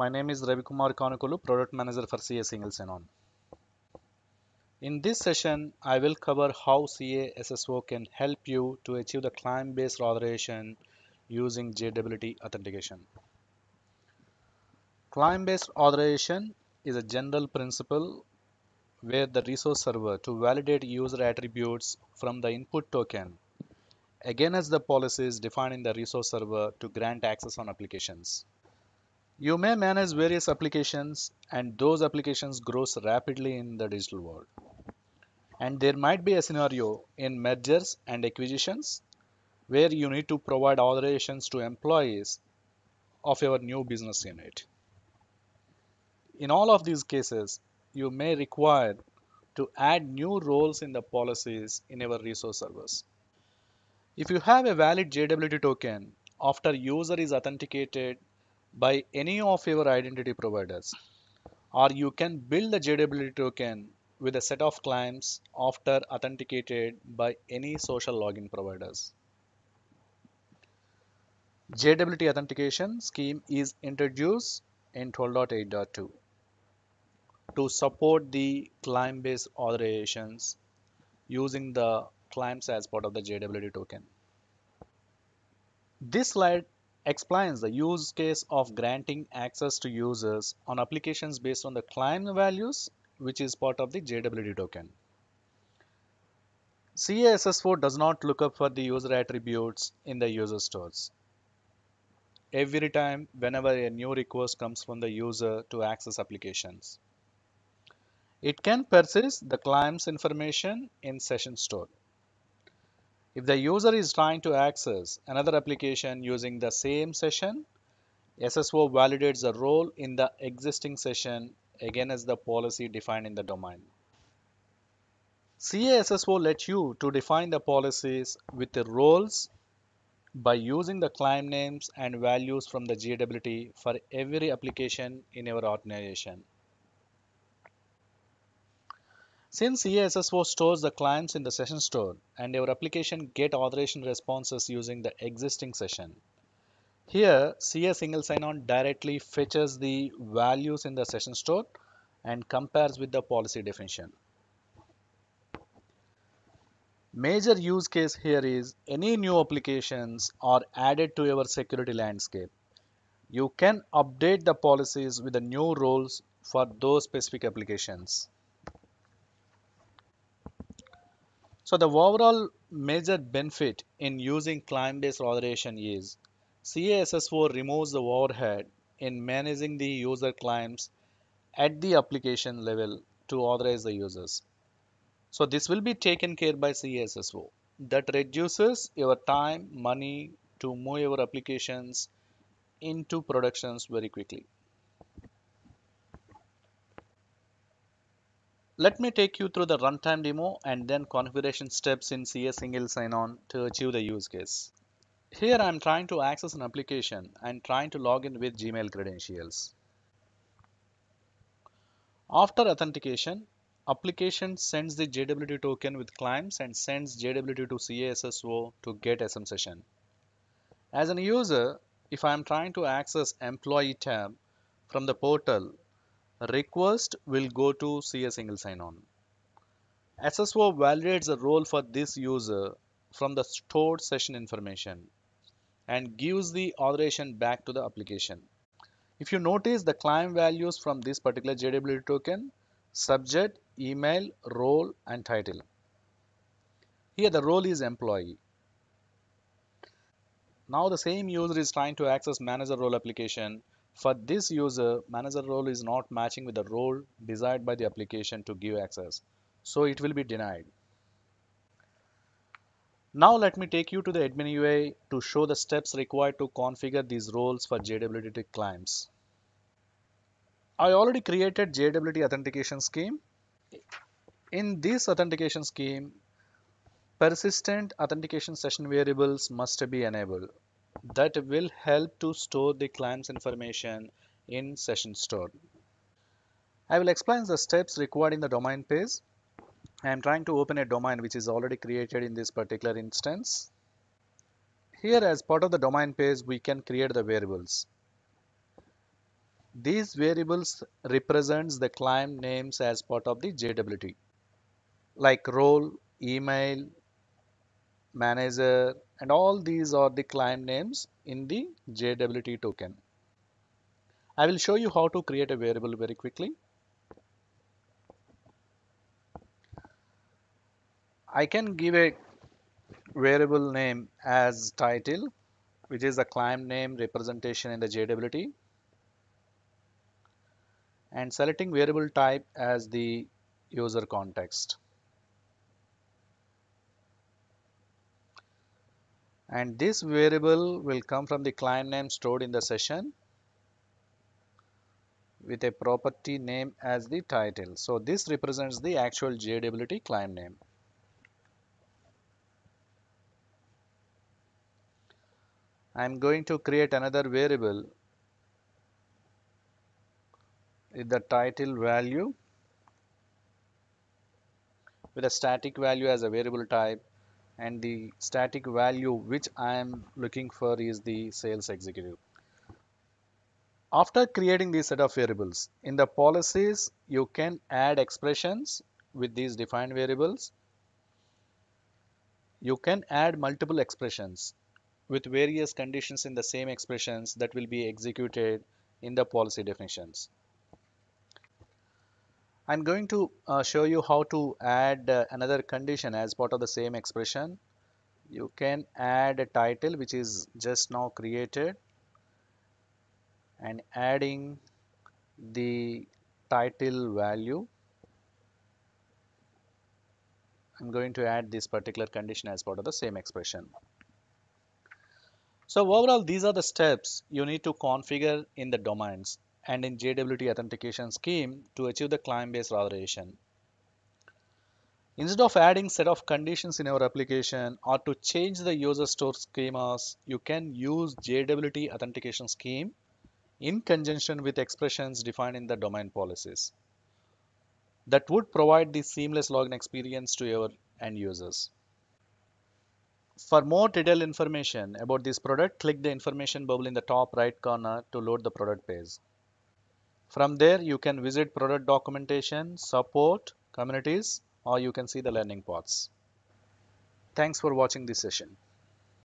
My name is Ravikumar Kanukulu, Product Manager for CA Single Sign-On. In this session, I will cover how CA SSO can help you to achieve the claim-based authorization using JWT authentication. Claim-based authorization is a general principle where the resource server to validate user attributes from the input token again as the policies defined in the resource server to grant access on applications. You may manage various applications and those applications grows rapidly in the digital world. And there might be a scenario in mergers and acquisitions where you need to provide authorizations to employees of your new business unit. In all of these cases, you may require to add new roles in the policies in your resource servers. If you have a valid JWT token after user is authenticated by any of your identity providers, or you can build the JWT token with a set of claims after authenticated by any social login providers. JWT authentication scheme is introduced in 12.8.2 to support the claim-based authorizations using the claims as part of the JWT token. This slide explains the use case of granting access to users on applications based on the claim values which is part of the JWT token. CA SSO does not look up for the user attributes in the user stores. Every time whenever a new request comes from the user to access applications. It can persist the claims information in session store. If the user is trying to access another application using the same session, SSO validates the role in the existing session again as the policy defined in the domain. CA SSO lets you to define the policies with the roles by using the claim names and values from the JWT for every application in your organization. Since CA SSO stores the claims in the session store and your application get authorization responses using the existing session, here, CA single sign-on directly fetches the values in the session store and compares with the policy definition. Major use case here is any new applications are added to your security landscape. You can update the policies with the new roles for those specific applications. So the overall major benefit in using claim-based authorization is CA SSO removes the overhead in managing the user claims at the application level to authorize the users. So this will be taken care by CA SSO. That reduces your time, money to move your applications into productions very quickly. Let me take you through the runtime demo and then configuration steps in CA single sign-on to achieve the use case. Here I am trying to access an application and trying to log in with Gmail credentials. After authentication, application sends the JWT token with claims and sends JWT to CA SSO to get SM session. As an user, if I am trying to access employee tab from the portal, request will go to CA single sign-on. SSO validates the role for this user from the stored session information and gives the authorization back to the application. If you notice the claim values from this particular JWT token, subject, email, role and title. Here the role is employee. Now the same user is trying to access manager role application. For this user, manager role is not matching with the role desired by the application to give access. So it will be denied. Now let me take you to the admin UI to show the steps required to configure these roles for JWT claims. I already created JWT authentication scheme. In this authentication scheme, persistent authentication session variables must be enabled. That will help to store the client's information in session store. I will explain the steps required in the domain page I am trying to open a domain which is already created in this particular instance. Here as part of the domain page we can create the variables. These variables represents the claim names as part of the JWT like role, email, manager and all these are the claim names in the JWT token. I will show you how to create a variable very quickly. I can give a variable name as title which is the claim name representation in the JWT and selecting variable type as the user context. And this variable will come from the claim name stored in the session with a property name as the title. So this represents the actual JWT claim name. I'm going to create another variable with the title value with a static value as a variable type and the static value which I am looking for is the sales executive. After creating this set of variables, in the policies you can add expressions with these defined variables. You can add multiple expressions with various conditions in the same expressions that will be executed in the policy definitions. I'm going to uh, show you how to add uh, another condition as part of the same expression. You can add a title which is just now created and adding the title value. I'm going to add this particular condition as part of the same expression. So overall, these are the steps you need to configure in the domains and in JWT authentication scheme to achieve the claim-based authorization. Instead of adding set of conditions in your application or to change the user store schemas, you can use JWT authentication scheme in conjunction with expressions defined in the domain policies. That would provide the seamless login experience to your end users. For more detailed information about this product, click the information bubble in the top right corner to load the product page. From there, you can visit product documentation, support, communities, or you can see the learning paths. Thanks for watching this session.